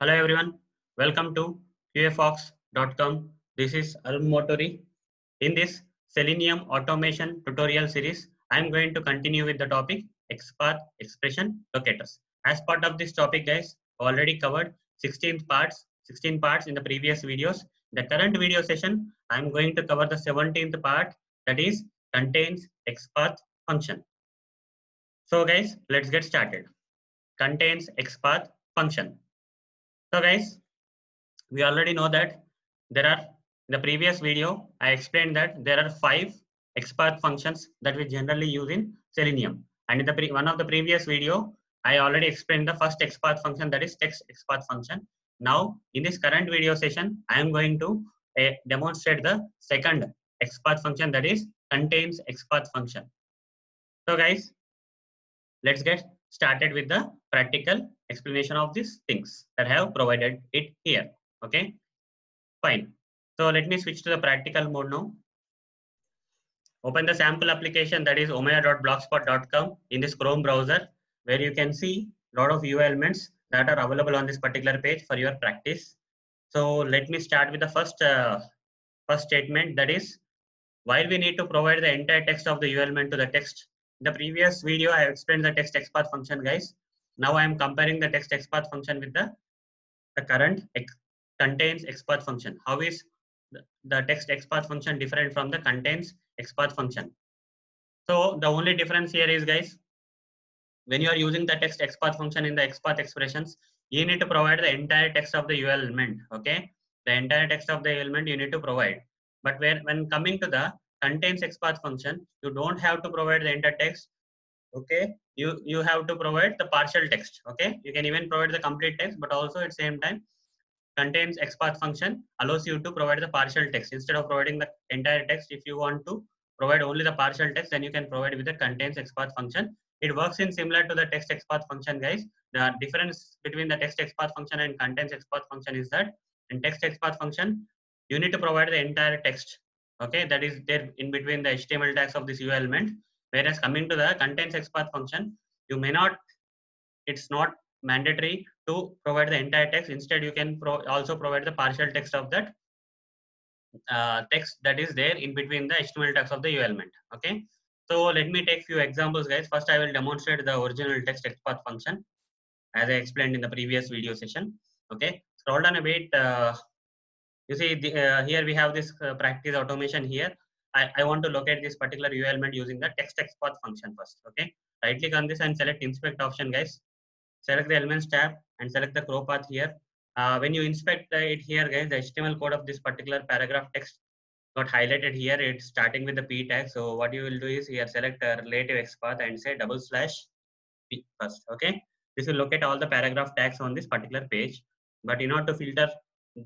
Hello everyone, welcome to qafox.com. This is Arun Motoori. In this Selenium automation tutorial series, I am going to continue with the topic XPath expression locators. As part of this topic, guys, already covered 16 parts, 16 parts in the previous videos. The current video session, I am going to cover the 17th part that is contains XPath function. So guys, let's get started. Contains XPath function. So guys, we already know that there are in the previous video, I explained that there are five XPath functions that we generally use in Selenium. And in the pre one of the previous video, I already explained the first XPath function that is text XPath function. Now, in this current video session, I am going to uh, demonstrate the second XPath function that is contains XPath function. So guys, let's get started with the practical explanation of these things that have provided it here. Okay, fine. So let me switch to the practical mode now. Open the sample application that is omayo.blogspot.com in this Chrome browser where you can see a lot of UI elements that are available on this particular page for your practice. So let me start with the first uh, first statement that is while we need to provide the entire text of the UI element to the text. In the previous video, I explained the text XPath function, guys. Now I am comparing the text XPath function with the, the current X, contains XPath function. How is the, the text XPath function different from the contains XPath function? So the only difference here is, guys, when you are using the text XPath function in the XPath expressions, you need to provide the entire text of the UL element. Okay, the entire text of the element you need to provide. But when, when coming to the contains XPath function, you don't have to provide the entire text. Okay, you you have to provide the partial text. Okay, you can even provide the complete text, but also at same time contains XPath function allows you to provide the partial text instead of providing the entire text. If you want to provide only the partial text, then you can provide with the contains XPath function. It works in similar to the text XPath function, guys. The difference between the text XPath function and contains XPath function is that in text XPath function, you need to provide the entire text okay that is there in between the html tags of this ui element whereas coming to the contains xpath function you may not it's not mandatory to provide the entire text. Instead you can pro also provide the partial text of that uh, text that is there in between the html tags of the ui element okay? So let me take few examples guys. First i will demonstrate the original text xpath function as i explained in the previous video session okay? Scroll down a bit uh, you see the, uh, here we have this uh, practice automation here I, I want to locate this particular UI element using the text XPath function first okay? Right click on this and select inspect option guys. Select the elements tab and select the ChroPath here. Uh, when you inspect it here guys the html code of this particular paragraph text got highlighted here. It's starting with the p tag. So what you will do is here select a relative xpath and say double slash p first okay? This will locate all the paragraph tags on this particular page. But in order to filter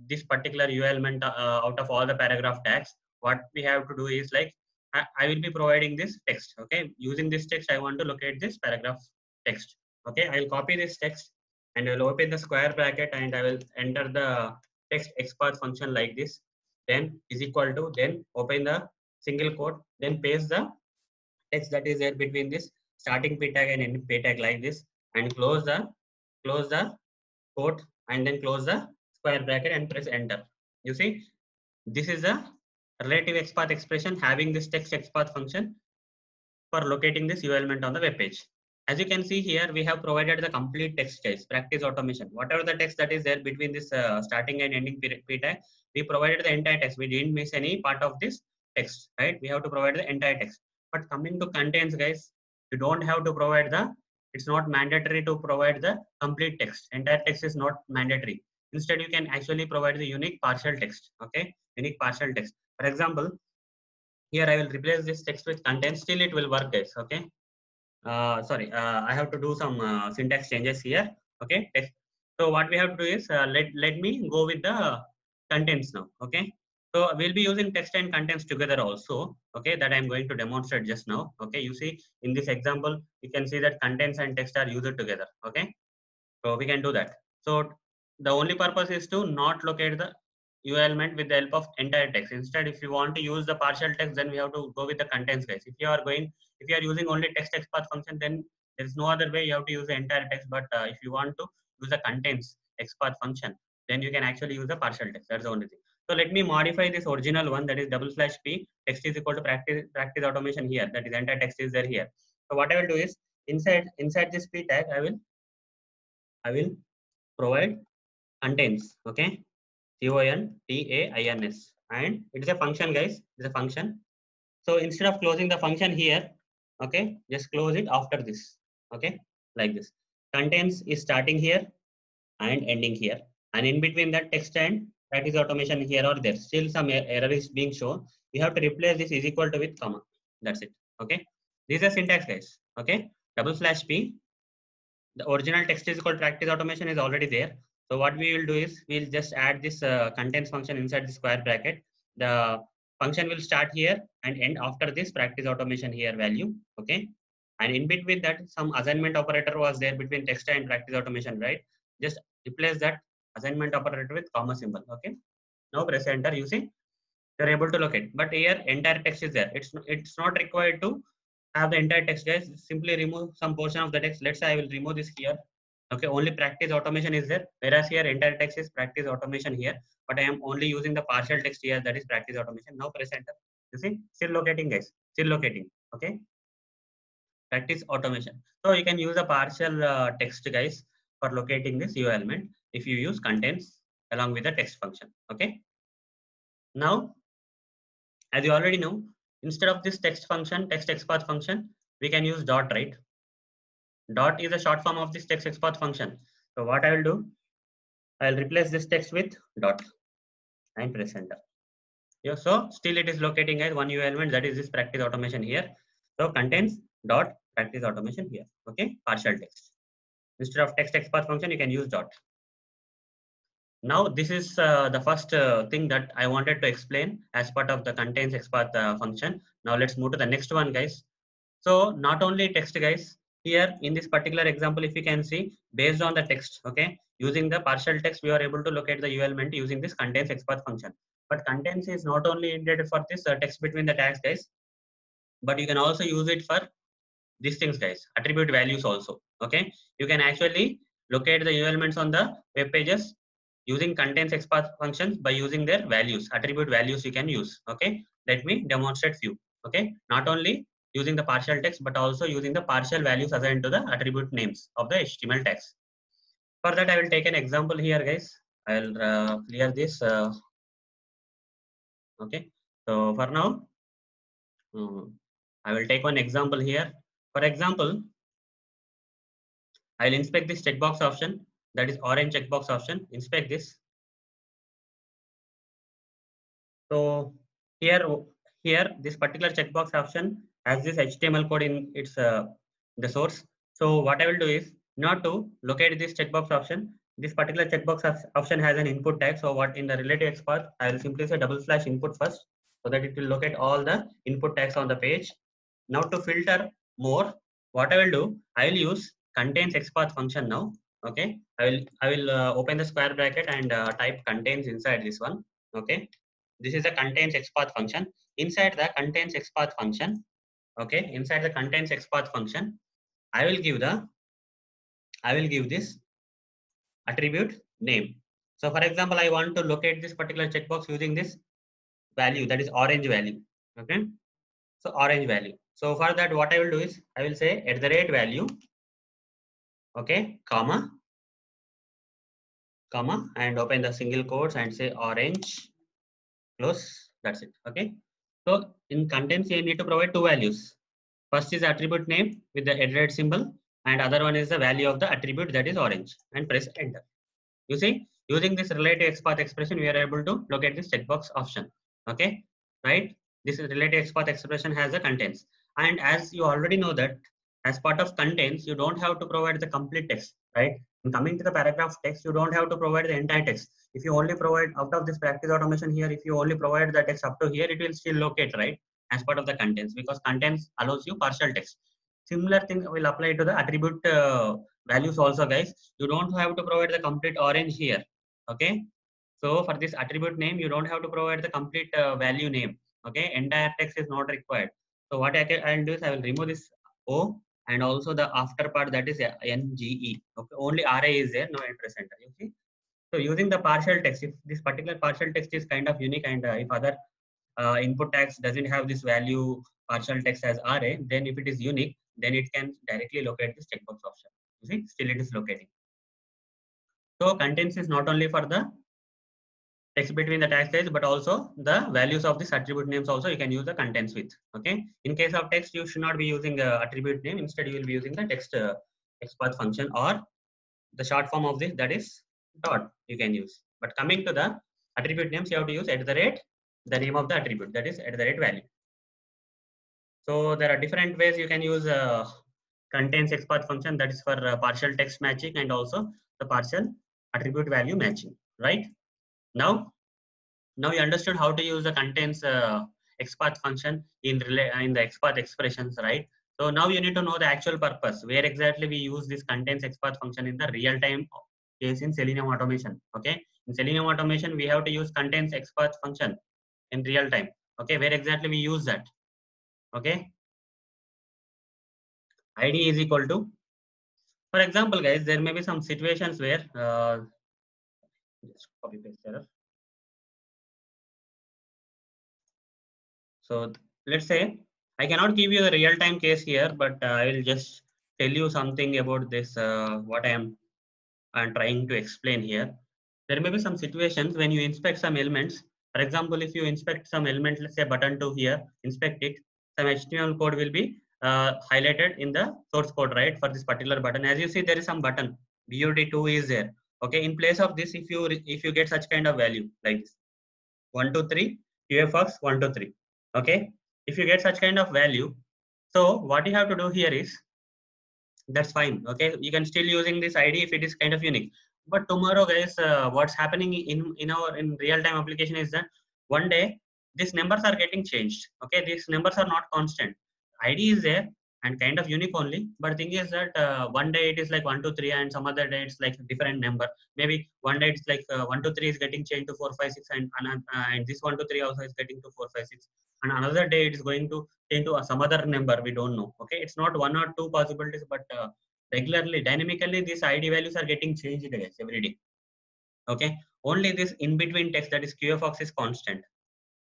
this particular UI element uh, out of all the paragraph tags, what we have to do is like, I, I, will be providing this text. Okay. Using this text, I want to locate this paragraph text. Okay. I'll copy this text and I will open the square bracket and I will enter the text XPath function like this. Then is equal to, then open the single quote, then paste the text that is there between this starting p tag and ending p tag like this and close the, close the quote and then close the square bracket and press enter. You see, this is a relative XPath expression having this text XPath function for locating this element on the web page. As you can see here, we have provided the complete text case, practice automation. Whatever the text that is there between this uh, starting and ending p tag, we provided the entire text. We didn't miss any part of this text, right? We have to provide the entire text. But coming to contains, guys, you don't have to provide the, it's not mandatory to provide the complete text. Entire text is not mandatory instead you can actually provide the unique partial text okay unique partial text for example here i will replace this text with content. Still it will work guys okay? Uh, sorry uh, i have to do some uh, syntax changes here okay? So what we have to do is uh, let let me go with the contains now okay? So we'll be using text and contains together also okay? That i'm going to demonstrate just now okay? You see in this example you can see that contains and text are used together okay? So we can do that. So the only purpose is to not locate the Element with the help of entire text. Instead, if you want to use the partial text, then we have to go with the contains guys. If you are going, if you are using only text XPath function, then there is no other way you have to use the entire text. But uh, if you want to use the contains XPath function, then you can actually use the partial text. That's the only thing. So let me modify this original one that is double slash p text is equal to practice practice automation here. That is entire text is there here. So what I will do is inside inside this p tag I will I will provide contains. Okay, c o n t a i n s and it is a function guys. It's a function. So instead of closing the function here, okay, just close it after this. Okay, like this. Contains is starting here and ending here and in between that text and practice automation here or there still some er-, error is being shown we have to replace this is equal to with comma that's it okay this is a syntax guys okay double slash p the original text is called practice automation is already there so what we will do is we'll just add this uh, contains function inside the square bracket. The function will start here and end after this practice automation here value okay? And in between that some assignment operator was there between text and practice automation right? Just replace that assignment operator with comma symbol okay? Now press enter you see you're able to locate. But here entire text is there. It's it's not required to have the entire text guys. Simply remove some portion of the text. Let's say i will remove this here okay only practice automation is there. Whereas here entire text is practice automation here but i am only using the partial text here that is practice automation. Now press enter you see still locating guys still locating okay? Practice automation. So you can use the partial uh, text guys for locating this u element if you use contains along with the text function okay? Now as you already know instead of this text function text xpath function we can use dot right dot is a short form of this text xpath function. So what i will do? I'll replace this text with dot. And press enter yeah, so still it is locating as one u element. That is this practice automation here. So contains dot practice automation here. Okay? Partial text. Instead of text xpath function you can use dot. Now this is uh, the first uh, thing that I wanted to explain as part of the contains XPath uh, function. Now let's move to the next one guys. So not only text guys, here in this particular example, if you can see based on the text, okay, using the partial text, we are able to locate the element using this contains XPath function. But contains is not only intended for this uh, text between the tags guys, but you can also use it for these things guys, attribute values also, okay. You can actually locate the elements on the web pages using contains XPath functions by using their values, attribute values you can use. Okay, let me demonstrate few. Okay, not only using the partial text, but also using the partial values assigned to the attribute names of the HTML text. For that, I will take an example here, guys. I'll uh, clear this. Uh, okay, so for now, um, I will take one example here. For example, I'll inspect this checkbox option that is orange checkbox option inspect this so here here this particular checkbox option has this html code in its uh, the source. So what i will do is not to locate this checkbox option. This particular checkbox option has an input tag so what in the related XPath i will simply say double slash input first so that it will locate all the input tags on the page. Now to filter more what i will do i will use contains XPath function now okay? I will i will uh, open the square bracket and uh, type contains inside this one okay? This is the contains xpath function. Inside the contains xpath function okay inside the contains xpath function i will give the i will give this attribute name. So for example i want to locate this particular checkbox using this value that is orange value okay? So orange value. So for that what i will do is i will say at the rate value okay comma comma and open the single quotes and say orange close that's it okay so in contains you need to provide two values. First is attribute name with the red symbol and other one is the value of the attribute that is orange and press enter. You see using this relative xpath expression we are able to locate this checkbox option. Okay right? This relative xpath expression has the contains and as you already know that as part of contains, you don't have to provide the complete text, right? Coming to the paragraph text, you don't have to provide the entire text. If you only provide out of this practice automation here, if you only provide the text up to here, it will still locate, right? As part of the contains because contains allows you partial text. Similar thing will apply to the attribute uh, values also, guys. You don't have to provide the complete orange here, okay? So for this attribute name, you don't have to provide the complete uh, value name, okay? Entire text is not required. So what I can I'll do is I will remove this O and also the after part that is NGE. Okay, only RA is there, no enter center. You see, So using the partial text, if this particular partial text is kind of unique and uh, if other uh, input tags doesn't have this value partial text as RA, then if it is unique, then it can directly locate this checkbox option. You see, still it is locating. So contains is not only for the text between the tag size, but also the values of this attribute names also you can use the contains with. Okay. In case of text, you should not be using the attribute name. Instead, you will be using the text uh, function or the short form of this that is dot you can use. But coming to the attribute names, you have to use at the rate the name of the attribute that is at the rate value. So there are different ways you can use uh, contains XPath function that is for uh, partial text matching and also the partial attribute value matching, right? Now, now you understood how to use the contains uh, XPath function in in the XPath expressions, right? So now you need to know the actual purpose, where exactly we use this contains XPath function in the real time case in Selenium automation. Okay, in Selenium automation we have to use contains XPath function in real time. Okay, where exactly we use that? Okay, ID is equal to. For example, guys, there may be some situations where uh, just copy paste error. So let's say I cannot give you the real time case here, but uh, I will just tell you something about this, uh, what I am I'm trying to explain here. There may be some situations when you inspect some elements. For example, if you inspect some element, let's say button 2 here, inspect it, some HTML code will be uh, highlighted in the source code, right, for this particular button. As you see, there is some button, BUT2 is there okay in place of this if you if you get such kind of value like this 1 2 3 qfox 1 2 3 okay if you get such kind of value so what you have to do here is that's fine okay? You can still using this id if it is kind of unique. But tomorrow guys uh, what's happening in in our in real time application is that one day these numbers are getting changed okay? These numbers are not constant. Id is there and kind of unique only. But thing is that uh, one day it is like 1 2 3 and some other day it's like different number. Maybe one day it's like uh, 1 2 3 is getting changed to 4 5 6 and uh, and this 1 2 3 also is getting to 4 5 6 and another day it is going to change to some other number we don't know okay? It's not one or two possibilities but uh, regularly dynamically these id values are getting changed guys every day okay? Only this in between text that is qfox is constant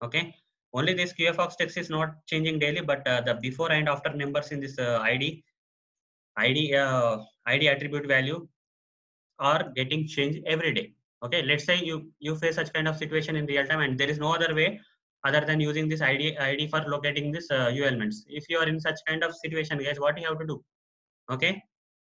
okay only this qfox text is not changing daily but uh, the before and after numbers in this uh, id id uh, id attribute value are getting changed every day. Okay let's say you you face such kind of situation in real time and there is no other way other than using this id id for locating this uh, u elements. If you are in such kind of situation guys what you have to do? Okay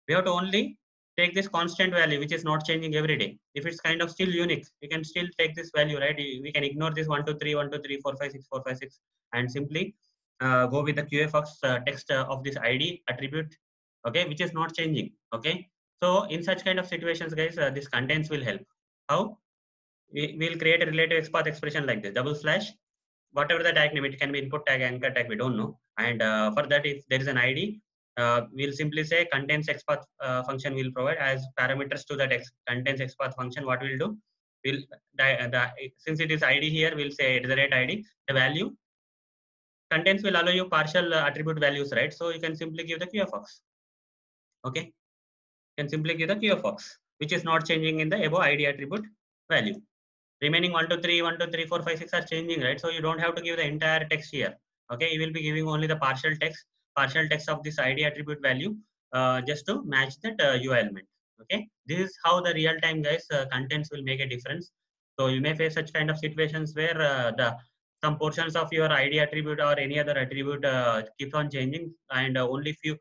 we have to only take this constant value which is not changing every day. If it's kind of still unique we can still take this value right? We can ignore this 1 2 3 1 2 3 4 5 6 4 5 6 and simply uh, go with the qfox uh, text uh, of this id attribute okay which is not changing okay? So in such kind of situations guys uh, this contains will help. How? We will create a relative XPath expression like this double slash whatever the tag name it can be input tag anchor tag we don't know. And uh, for that if there is an id uh, we'll simply say contains XPath uh, function will provide as parameters to that X, contains XPath function. What we'll do, we'll the, since it is ID here, we'll say at the rate ID, the value contains will allow you partial uh, attribute values, right? So you can simply give the qfox. Okay, you can simply give the qfox, which is not changing in the above ID attribute value. Remaining 1 to 3, 1 to 3, 4, 5, 6 are changing, right? So you don't have to give the entire text here. Okay, you will be giving only the partial text partial text of this id attribute value uh, just to match that uh, UI element. Okay, this is how the real time guys uh, contains will make a difference. So you may face such kind of situations where uh, the some portions of your ID attribute or any other attribute uh, keeps on changing, and uh, only few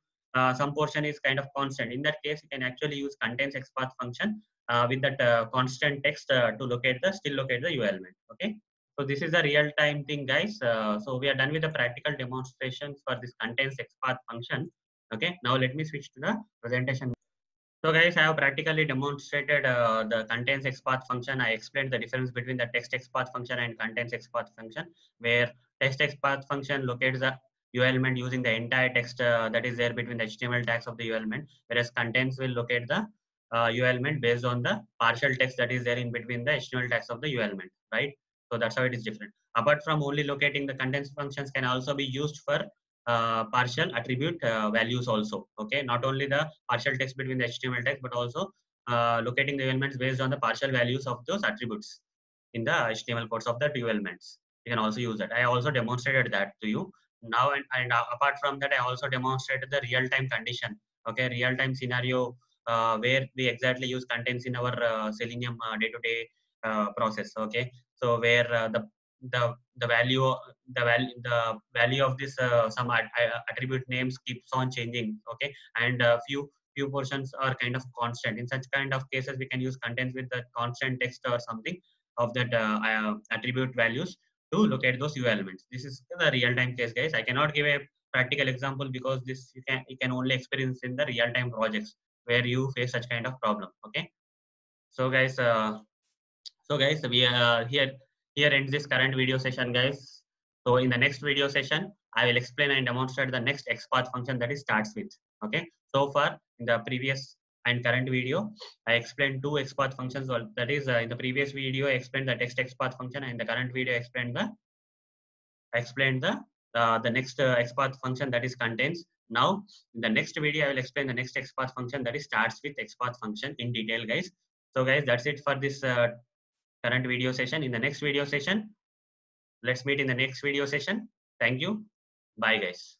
some portion is kind of constant. In that case, you can actually use contains XPath function with that constant text to locate the still locate the UI element. Okay. So this is a real time thing guys. Uh, so we are done with the practical demonstrations for this contains XPath function. Okay, now let me switch to the presentation. So guys, I have practically demonstrated uh, the contains XPath function. I explained the difference between the text XPath function and contains XPath function, where text XPath function locates the U element using the entire text uh, that is there between the HTML tags of the U element, whereas contains will locate the uh, U element based on the partial text that is there in between the HTML tags of the U element, right? So that's how it is different. Apart from only locating the contains functions can also be used for uh, partial attribute uh, values also. Okay, not only the partial text between the HTML text, but also uh, locating the elements based on the partial values of those attributes in the HTML codes of the two elements. You can also use that. I also demonstrated that to you. Now, and, and uh, apart from that, I also demonstrated the real-time condition. Okay, real-time scenario uh, where we exactly use contains in our uh, Selenium day-to-day -day, process. Okay, so where the the the value the value the value of this some attribute names keeps on changing. Okay, and few few portions are kind of constant. In such kind of cases, we can use contains with the constant text or something of that uh, uh, attribute values to locate those U elements. This is the real-time case, guys. I cannot give a practical example because this you can you can only experience in the real-time projects where you face such kind of problem. Okay. So, guys. Uh, so, guys, we are uh, here. Here ends this current video session, guys. So, in the next video session, I will explain and demonstrate the next XPath function that it starts with. Okay. So far, in the previous and current video, I explained two XPath functions. That is, uh, in the previous video, I explained the text XPath function, and in the current video, I explained the I explained the uh, the next uh, XPath function that is contains. Now, in the next video, I will explain the next XPath function that is starts with XPath function in detail, guys. So, guys, that's it for this uh, current video session. In the next video session, let's meet in the next video session. Thank you. Bye, guys.